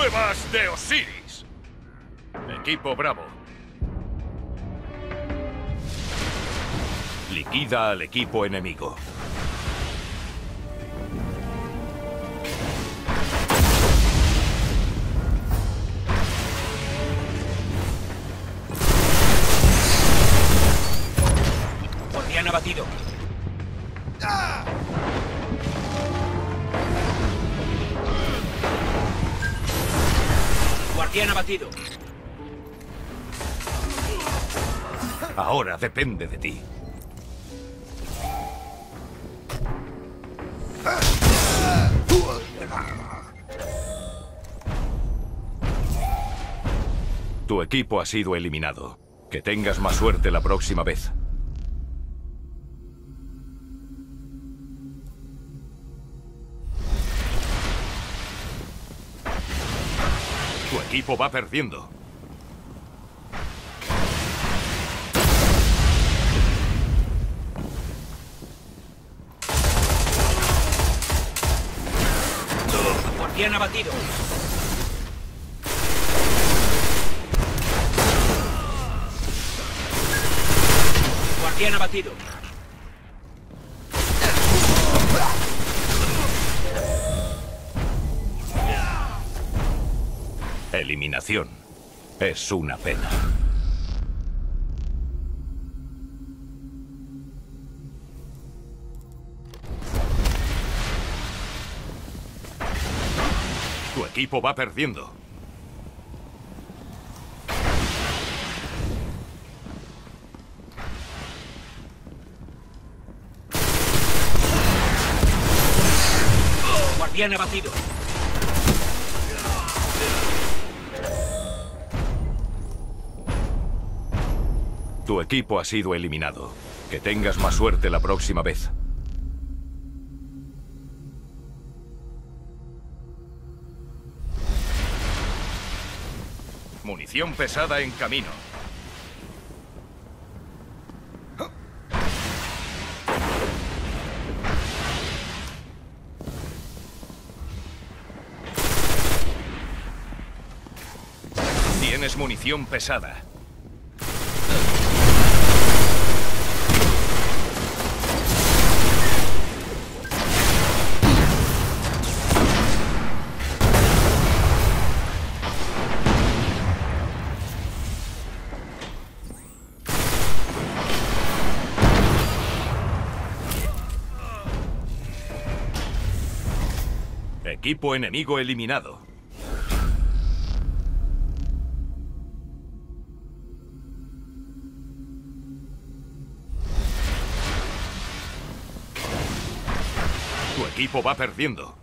cuevas de Osiris. Equipo Bravo. Liquida al equipo enemigo. Ahora depende de ti. Tu equipo ha sido eliminado. Que tengas más suerte la próxima vez. Equipo va perdiendo. Guardián abatido. Guardián abatido. Eliminación. Es una pena. Tu equipo va perdiendo. Guardián abatido. Tu equipo ha sido eliminado. Que tengas más suerte la próxima vez. Munición pesada en camino. Tienes munición pesada. Equipo enemigo eliminado. Tu equipo va perdiendo.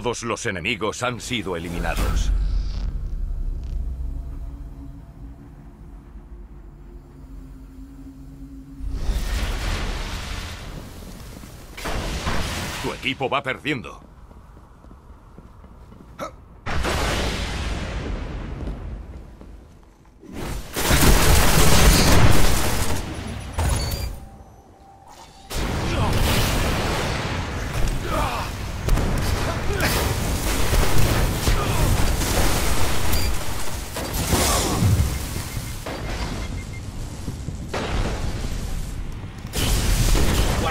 Todos los enemigos han sido eliminados. Tu equipo va perdiendo.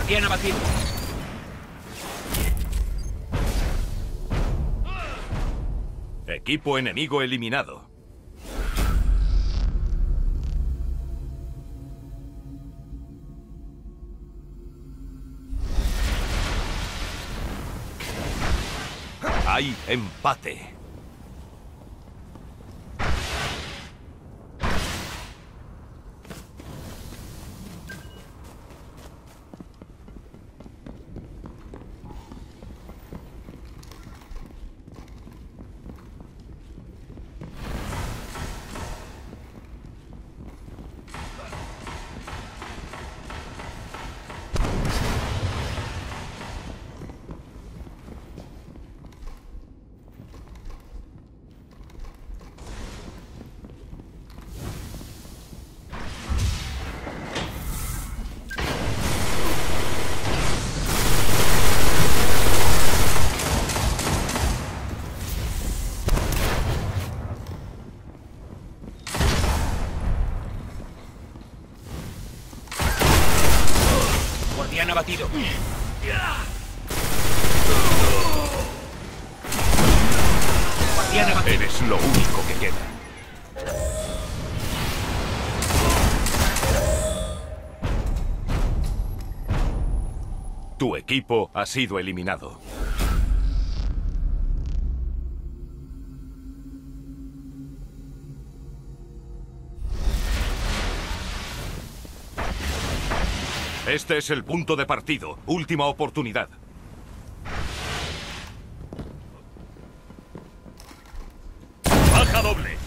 Guardián abatido. Equipo enemigo eliminado. Hay empate. Eres lo único que queda. Tu equipo ha sido eliminado. Este es el punto de partido. Última oportunidad. Baja doble.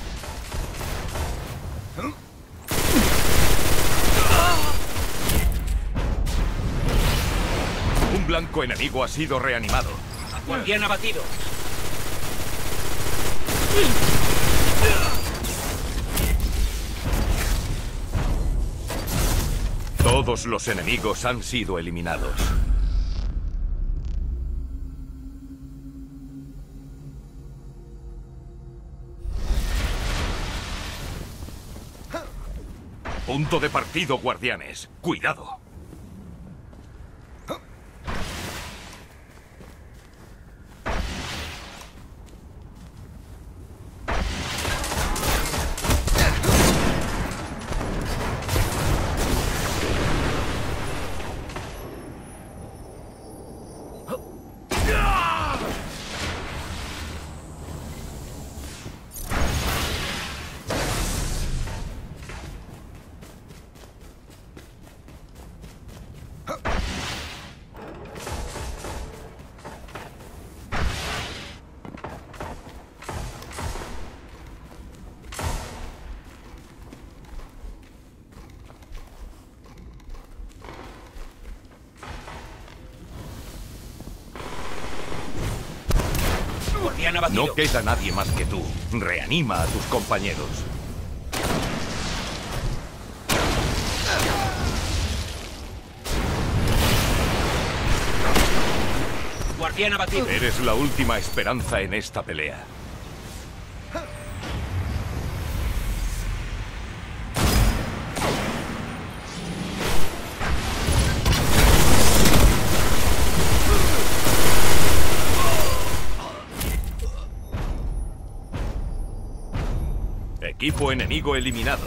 Un blanco enemigo ha sido reanimado. Guardián abatido. Todos los enemigos han sido eliminados. Punto de partido, guardianes. Cuidado. Abatido. No queda nadie más que tú. Reanima a tus compañeros. Guardián abatido. Eres la última esperanza en esta pelea. Enemigo eliminado.